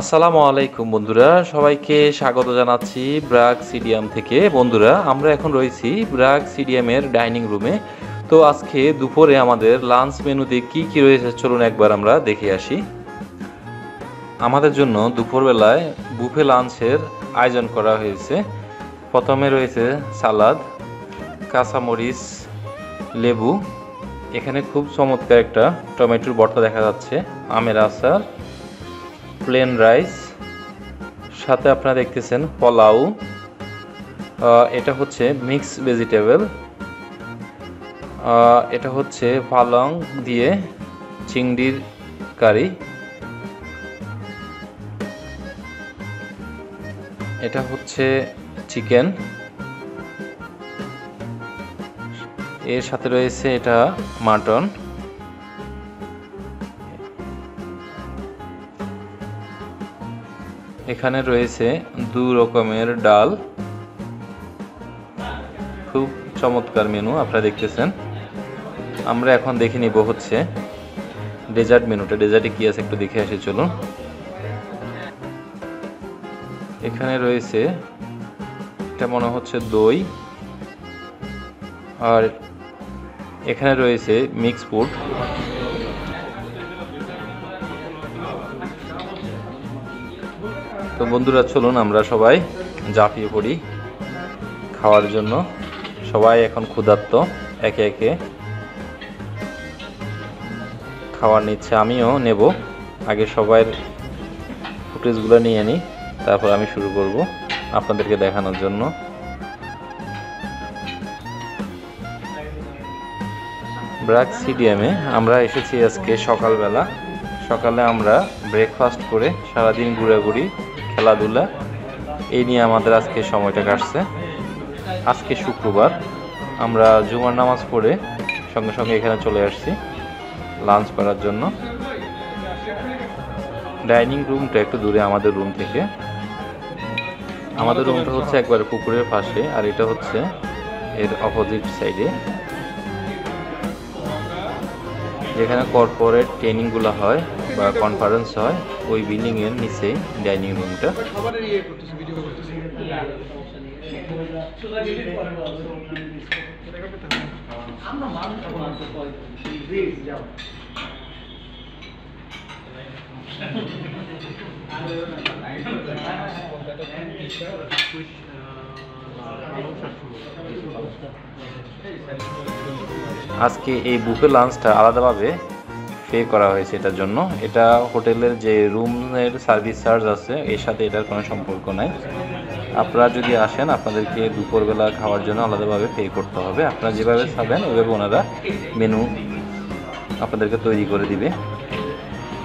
আসসালামু আলাইকুম বন্ধুরা, সবাইকে স্বাগত জানাচ্ছি ব্রাক সিডিয়াম থেকে। বন্ধুরা, আমরা এখন রয়েছি ব্রাক সিডিয়ামের ডাইনিং রুমে। তো আজকে দুপুরে আমাদের লাঞ্চ মেনুতে কি কি রয়েছে চলুন একবার আমরা দেখে আসি। আমাদের জন্য দুপুরবেলায় বুফে লাঞ্চের আয়োজন করা হয়েছে। প্রথমে রয়েছে সালাদ, কাঁচামরিচ, লেবু। এখানে খুব চমৎকার একটা টমেটোর বর্তা দেখা যাচ্ছে, আমের আচার প্লেন রাইস সাথে আপনারা দেখতেছেন আহ, এটা হচ্ছে মিক্স ভেজিটেবল এটা হচ্ছে পালং দিয়ে চিংড়ির কারি। এটা হচ্ছে চিকেন এর সাথে রয়েছে এটা মাটন এখানে রয়েছে দু রকমের ডাল। খুব চমৎকার মেনু, আপনারা দেখতেছেন। আমরা এখন দেখে নিব হচ্ছে ডেজার্ট মেনুটা। ডেজার্টে কি আছে একটু দেখে আসি, চলুন। এখানে রয়েছে এটা মনে হচ্ছে দই। আর এখানে রয়েছে মিক্স ফুড। তো বন্ধুরা, চলুন আমরা সবাই ঝাঁপিয়ে পড়ি খাওয়ার জন্য। সবাই এখন ক্ষুধার্ত, একে একে খাওয়ার নিচ্ছে, আমিও নেব। আগে সবাই ফুটেজগুলো নিয়ে নিই তারপর আমি শুরু করব আপনাদেরকে দেখানোর জন্য। ব্রাক সিডিএমে আমরা এসেছি আজকে সকালবেলা। সকালে আমরা ব্রেকফাস্ট করে সারাদিন ঘোরাঘুরি, খেলাধুলা, এই নিয়ে আমাদের আজকে সময়টা কাটছে। আজকে শুক্রবার, আমরা জুমার নামাজ পড়ে সঙ্গে সঙ্গে এখানে চলে আসছি লাঞ্চ করার জন্য। ডাইনিং রুমটা একটু দূরে আমাদের রুম থেকে। আমাদের রুমটা হচ্ছে একবারে পুকুরের পাশে, আর এটা হচ্ছে এর অপোজিট সাইডে যেখানে কর্পোরেট ট্রেনিংগুলো হয় বা কনফারেন্স হয় ওই বিল্ডিংয়ের নিচেই ডাইনিং রুমটা খাবারের আজকে এই বুফে লাঞ্চটা আলাদাভাবে পে করা হয়েছে এটার জন্য। এটা হোটেলের যে রুমের সার্ভিস চার্জ আছে, এর সাথে এটার কোনো সম্পর্ক নাই। আপনারা যদি আসেন, আপনাদেরকে দুপুরবেলা খাওয়ার জন্য আলাদাভাবে পে করতে হবে। আপনারা যেভাবে খাবেন, ওইভাবে ওনারা মেনু আপনাদেরকে তৈরি করে দিবে।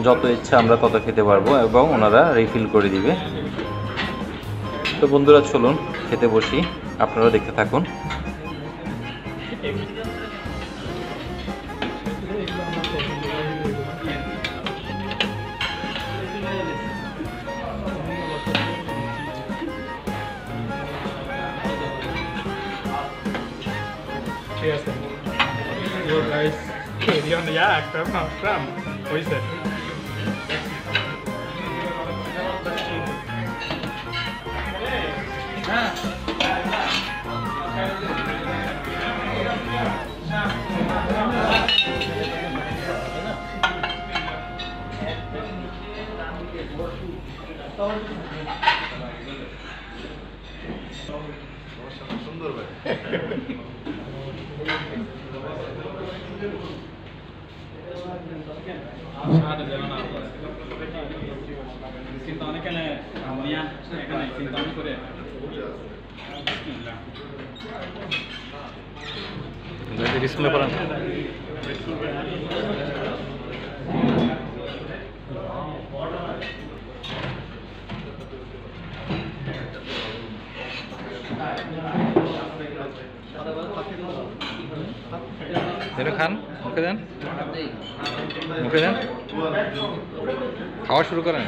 যত ইচ্ছা আমরা তত খেতে পারব এবং ওনারা রিফিল করে দিবে। তো বন্ধুরা, চলুন খেতে বসি আপনারা দেখতে থাকুন। ঠিক আছে একদম হইছে কিন্তু অনেকখানে নিয়া এখানে চিন্তা আমি করে খান মুখে দেন। মুখে দেন। খাওয়া শুরু করেন।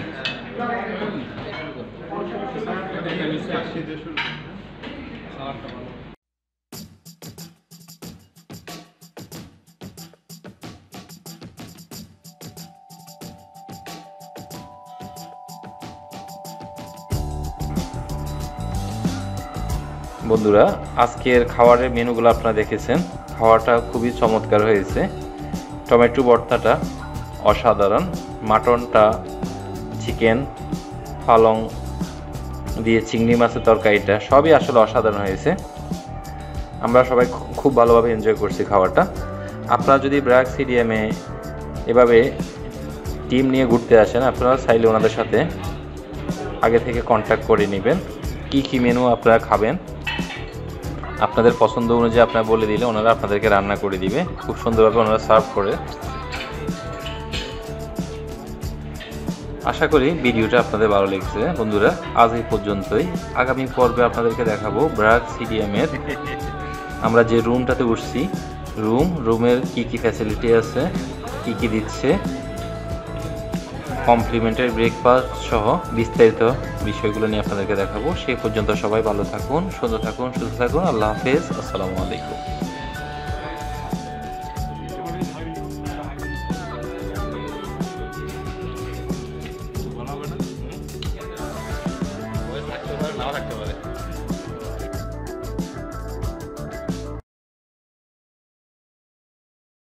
বন্ধুরা, আজকের খাবারের মেনুগুলো আপনারা দেখেছেন। খাওয়াটা খুবই চমৎকার হয়েছে। টমেটো ভর্তাটা অসাধারণ। মাটনটা চিকেন, পালং দিয়ে চিংড়ি মাছের তরকারিটা সবই আসলে অসাধারণ হয়েছে। আমরা সবাই খুব ভালোভাবে এনজয় করছি খাবারটা। আপনারা যদি ব্র্যাক সিডিএমে এভাবে টিম নিয়ে ঘুরতে আসেন, আপনারা চাইলে ওনাদের সাথে আগে থেকে কন্ট্যাক্ট করে নেবেন। কি কি মেনু আপনারা খাবেন, আপনাদের পছন্দ অনুযায়ী আপনারা বলে দিলে ওনারা আপনাদেরকে রান্না করে দিবে। খুব সুন্দরভাবে ওনারা সার্ভ করে। আশা করি ভিডিওটা আপনাদের ভালো লেগেছে। বন্ধুরা, আজ এই পর্যন্তই। আগামী পর্বে আপনাদেরকে দেখাবো ব্রাক সিডিএমের। আমরা যে রুমটাতে উঠছি রুম, রুমের কি কি ফ্যাসিলিটি আছে, কি কি দিচ্ছে কমপ্লিমেন্টারি ব্রেকফাস্ট সহ বিস্তারিত বিষয়গুলো নিয়ে আপনাদেরকে দেখাবো। সেই পর্যন্ত সবাই ভালো থাকুন সুন্দর থাকুন, সুস্থ থাকুন। আল্লাহ হাফেজ। আসসালামু আলাইকুম।